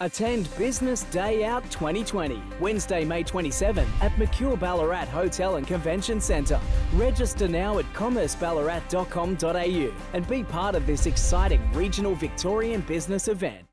Attend Business Day Out 2020, Wednesday, May 27 at Mercure Ballarat Hotel and Convention Centre. Register now at commerceballarat.com.au and be part of this exciting regional Victorian business event.